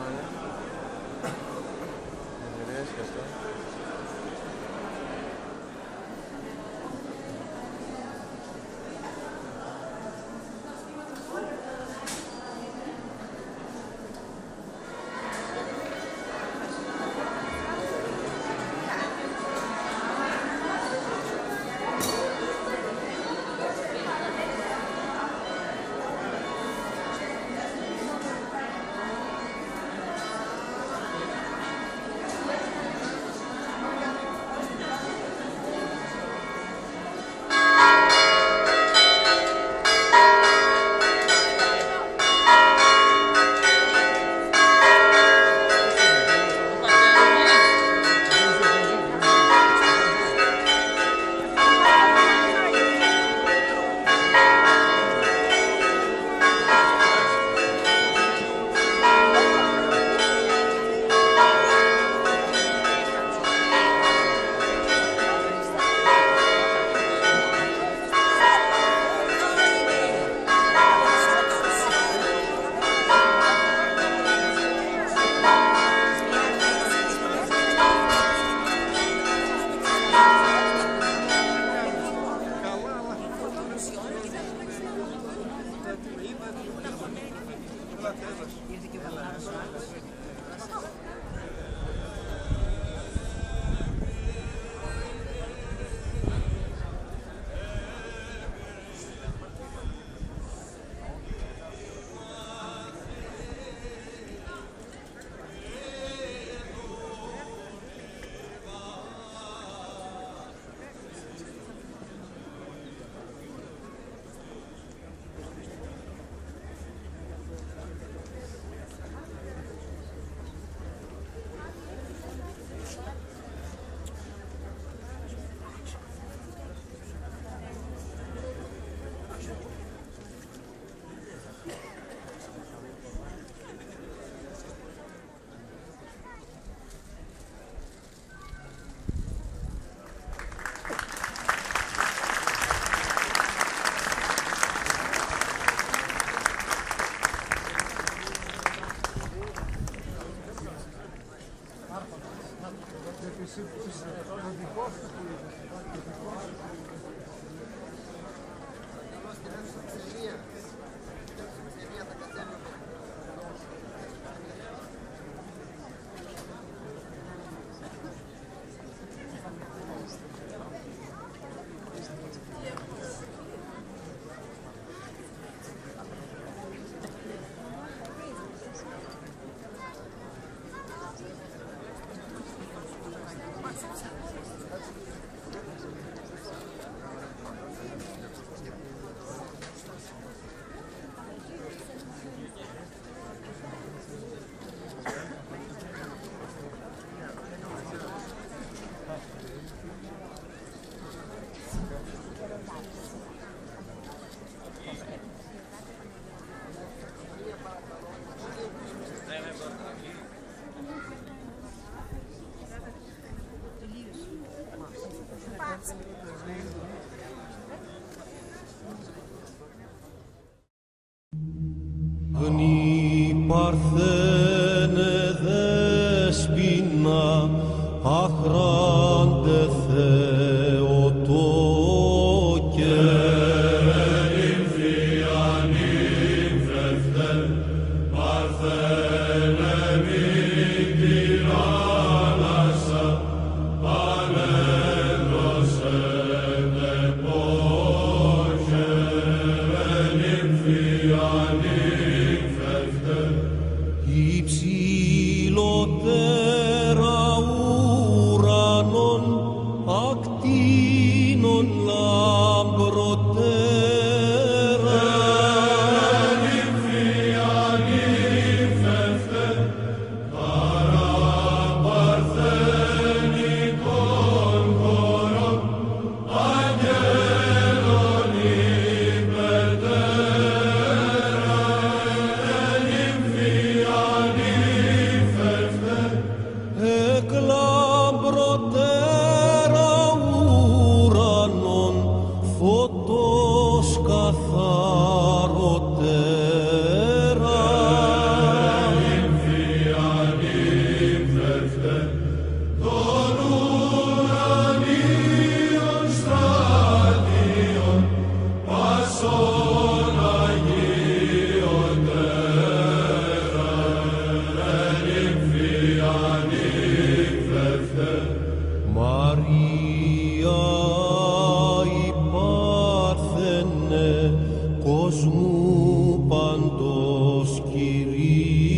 China. c'est plus un des postes que, que, que, que, north me.